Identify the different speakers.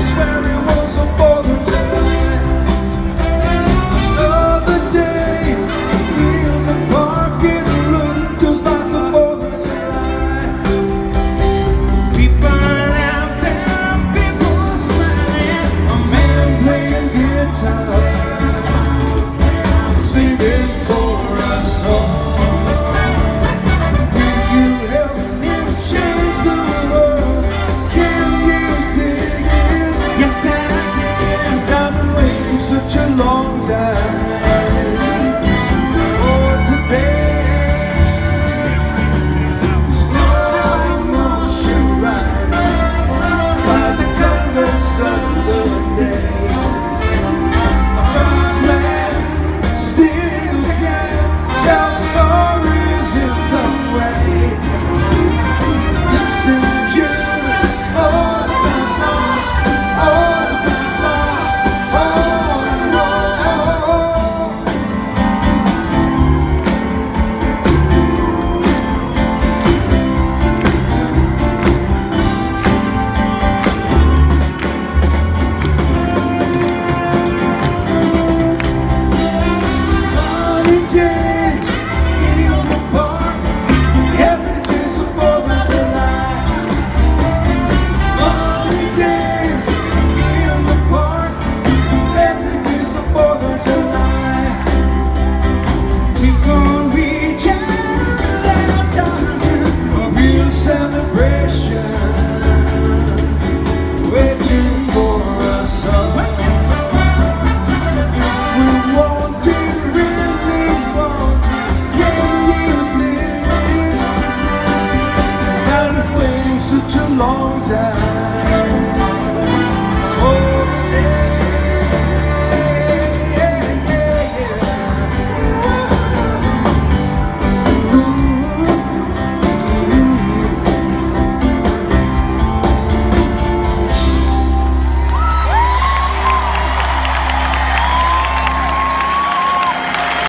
Speaker 1: swear long time.